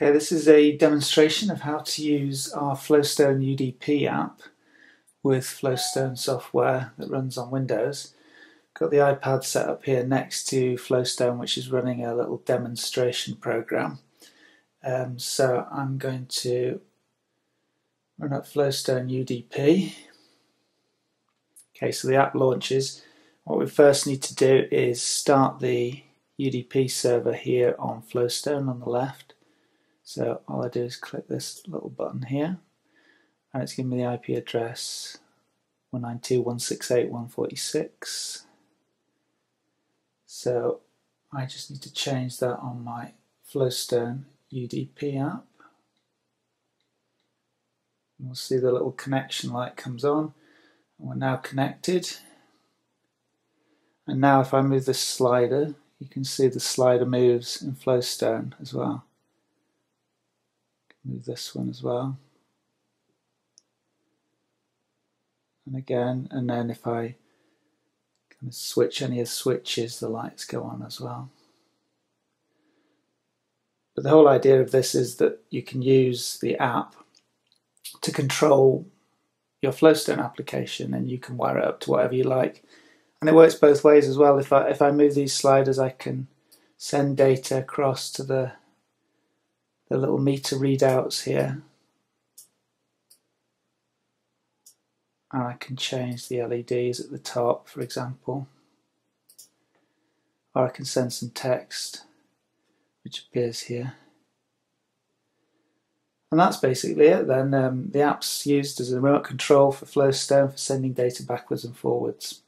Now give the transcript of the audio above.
Okay, this is a demonstration of how to use our FlowStone UDP app with FlowStone software that runs on Windows. Got the iPad set up here next to FlowStone which is running a little demonstration program. Um, so I'm going to run up FlowStone UDP. Okay, so the app launches. What we first need to do is start the UDP server here on FlowStone on the left. So all I do is click this little button here and it's giving me the IP address 192.168.146. So I just need to change that on my FlowStone UDP app. And we'll see the little connection light comes on. And we're now connected. And now if I move this slider, you can see the slider moves in FlowStone as well move this one as well. And again, and then if I kind of switch any of the switches, the lights go on as well. But the whole idea of this is that you can use the app to control your FlowStone application and you can wire it up to whatever you like. And it works both ways as well. If I, if I move these sliders, I can send data across to the the little meter readouts here. And I can change the LEDs at the top, for example. Or I can send some text, which appears here. And that's basically it then. Um, the app's used as a remote control for FlowStone for sending data backwards and forwards.